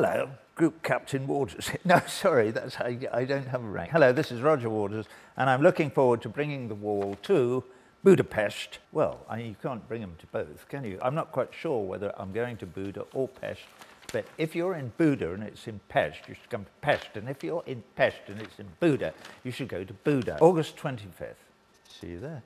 Hello, Group Captain Waters. No, sorry, that's I, I don't have a rank. Hello, this is Roger Waters, and I'm looking forward to bringing the wall to Budapest. Well, I, you can't bring them to both, can you? I'm not quite sure whether I'm going to Buda or Pest, but if you're in Buda and it's in Pest, you should come to Pest, and if you're in Pest and it's in Buda, you should go to Buda. August 25th. See you there.